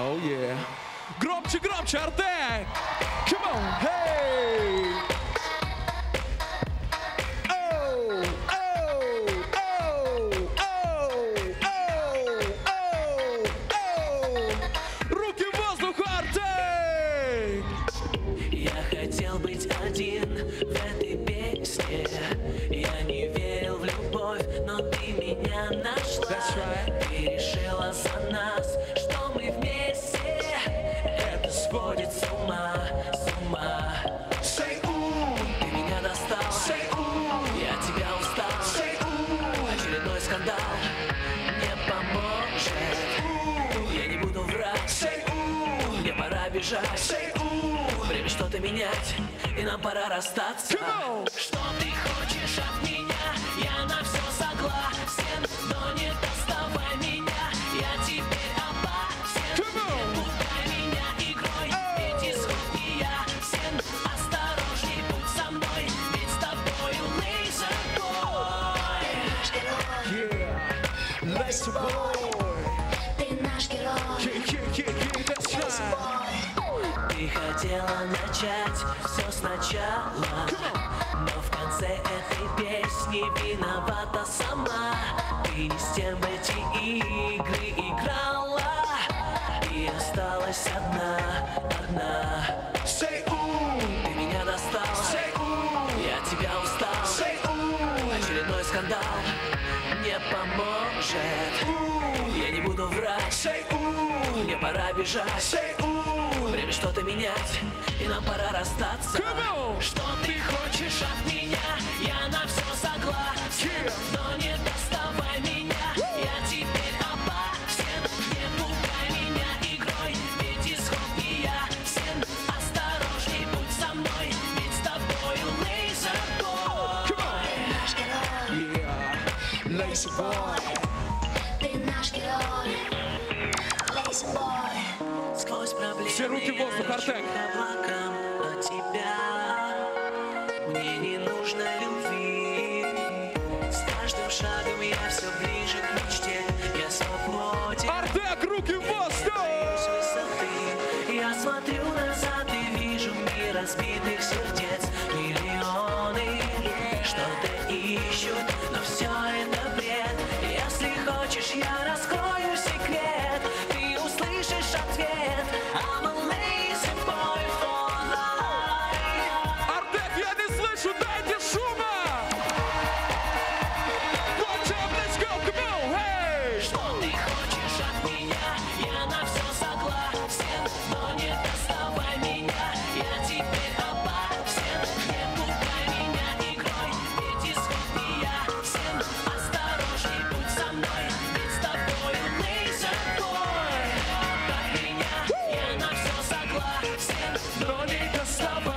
Oh yeah. Громче, громче, Артек! Come on, hey! Oh, oh, oh, oh, oh, oh, oh! Руки в воздух, Артек! Я хотел быть один в этой песне Я не верил в любовь, но ты меня нашла That's right. Ты решила за нас, бежать. Время что-то менять, и нам пора расстаться. Что ты хочешь от меня? Я на все согласен Но не доставай меня Я теперь опасен. Не пугай меня игрой Ведь исход не ясен Осторожней будь со мной Ведь с тобою лейзербой Yeah, Laser boy. Ты хотела начать все сначала. Но в конце этой песни виновата сама. Ты не с тем эти игры играла. И осталась одна, одна. Say ooh, Ты меня достала, say ooh, я тебя устал. Say ooh, Очередной скандал не поможет. Я не буду врать, say ooh, мне пора бежать. Время что-то менять, и нам пора расстаться. Что ты хочешь от меня? Я на все согласен. Но не доставай меня Я теперь опасен Не пугай меня игрой Ведь исход не ясен Осторожней будь со мной Ведь с тобою лейзербой Наш герой. Yeah, Laser boy. Ты наш герой. Все руки в воздух, Артек. Мне не нужно любви С каждым шагом я все ближе к мечте Я свободен Артек, руки в воздух! высоты Я смотрю назад и вижу мир разбитых сердец Миллионы что-то ищут, но все это бред Если хочешь, я раскрою